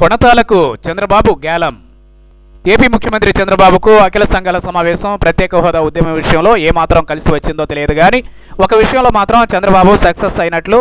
కొనతాలకు చంద్రబాబు గ్యాలం ఏపీ ముఖ్యమంత్రి చంద్రబాబుకు అఖిల సంఘాల సమావేశం ప్రత్యేక హోదా ఉద్యమం విషయంలో ఏమాత్రం కలిసి వచ్చిందో తెలియదు కానీ ఒక విషయంలో మాత్రం చంద్రబాబు సక్సెస్ అయినట్లు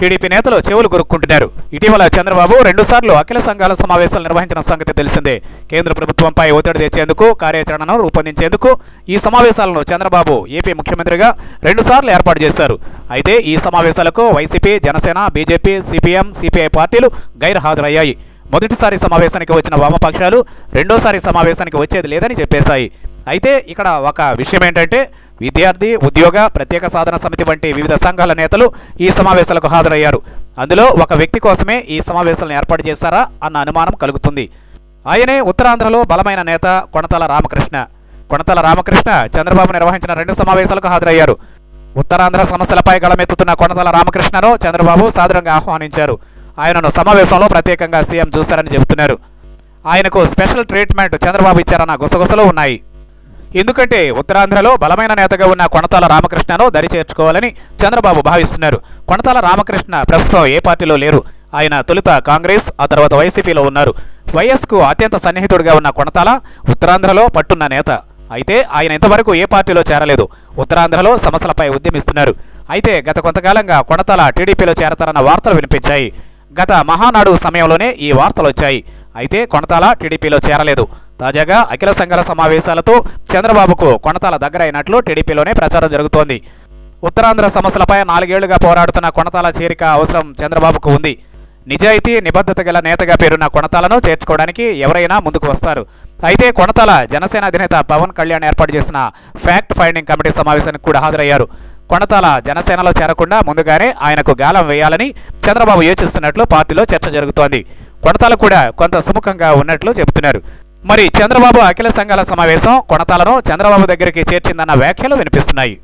టీడీపీ నేతలు చెవులు కొరుక్కుంటున్నారు ఇటీవల చంద్రబాబు రెండుసార్లు అఖిల సంఘాల సమావేశాలు నిర్వహించిన సంగతి తెలిసిందే. కేంద్ర ప్రభుత్వంపై ఒత్తిడి తెచ్చేందుకు కార్యాచరణను రూపొందించేందుకు ఈ సమావేశాలను చంద్రబాబు ఏపీ ముఖ్యమంత్రిగా రెండుసార్లు ఏర్పాటు చేశారు. అయితే ఈ సమావేశాలకు YCP Janasena BJP CPM CPI పార్టీలు గైర్హాజరయ్యాయి. మొదటిసారి సమావేశానికి వచ్చిన వామపక్షాలు రెండోసారి సమావేశానికి వచ్చేది లేదని చెప్పేశాయి. అయితే ఇక్కడ ఒక విషయం ఏంటంటే విద్యార్థి ఉద్యోగ ప్రత్యేక సాధన సమితి వంటి వివిధ సంఘాల నేతలు ఈ సమావేశాలకు హాజరయ్యారు. అందులో ఒక వ్యక్తి కోసమే ఈ సమావేశాలను ఏర్పాటు చేశారా అన్న అనుమానం కలుగుతుంది. ఆయనే ఉత్తరాంధ్రలో బలమైన నేత కొణతల రామకృష్ణ. కొణతల రామకృష్ణ చంద్రబాబు నిర్వహించిన రెండు సమావేశాలకు హాజరయ్యారు. ఉత్తరాంధ్ర సమస్యలపై గళమెత్తుతున్న కొణతల రామకృష్ణను చంద్రబాబు సాదరంగా ఆహ్వానించారు. ఆయనను సమావేశంలో ప్రత్యేకంగా సీఎం చూశారని చెబుతున్నారు. ఆయనకు స్పెషల్ ట్రీట్మెంట్ చంద్రబాబు ఇచ్చారన్న గుసగుసలు ఉన్నాయి. ఎందుకంటే ఉత్తరాంధ్రలో బలమైన నేతగా ఉన్న కొణతాల రామకృష్ణను దరి చేర్చుకోవాలని చంద్రబాబు భావిస్తున్నారు. కొణతాల రామకృష్ణ ప్రస్తుతం ఏ పార్టీలో లేరు. ఆయన తొలుత కాంగ్రెస్ ఆ తర్వాత వైసీపీలో ఉన్నారు. వైఎస్కు అత్యంత సన్నిహితుడిగా ఉన్న కొణతాల ఉత్తరాంధ్రలో పట్టున్న నేత. అయితే ఆయన ఇంతవరకు ఏ పార్టీలో చేరలేదు. ఉత్తరాంధ్రలో సమస్యలపై ఉద్యమిస్తున్నారు. అయితే గత కొంతకాలంగా కొణతాల టీడీపీలో చేరతారన్న వార్తలు వినిపించాయి. గత మహానాడు సమయంలోనే ఈ వార్తలు వచ్చాయి. అయితే కొణతాల టీడీపీలో చేరలేదు. తాజాగా అఖిల సంఘాల సమావేశాలతో చంద్రబాబుకు కొణతాల దగ్గర అయినట్లు టీడీపీలోనే ప్రచారం జరుగుతోంది. ఉత్తరాంధ్ర సమస్యలపై నాలుగేళ్ళుగా పోరాడుతున్న కొణతాల చేరిక అవసరం చంద్రబాబుకు ఉంది. నిజాయితీ నిబద్ధత గల నేతగా పేరున్న కొణతాలను చేర్చుకోవడానికి ఎవరైనా ముందుకు వస్తారు. అయితే కొణతాల జనసేన అధినేత పవన్ కళ్యాణ్ ఏర్పాటు చేసిన ఫ్యాక్ట్ ఫైండింగ్ కమిటీ సమావేశానికి కూడా హాజరయ్యారు. కొణతాల జనసేనలో చేరకుండా ముందుగానే ఆయనకు గాలం వేయాలని చంద్రబాబు యోచిస్తున్నట్లు పార్టీలో చర్చ జరుగుతోంది. కొణతాల కూడా కొంత సుముఖంగా ఉన్నట్లు చెబుతున్నారు. మరి చంద్రబాబు అఖిల సంఘాల సమావేశం కొణతాలను చంద్రబాబు దగ్గరికి చేర్చిందన్న వ్యాఖ్యలు వినిపిస్తున్నాయి.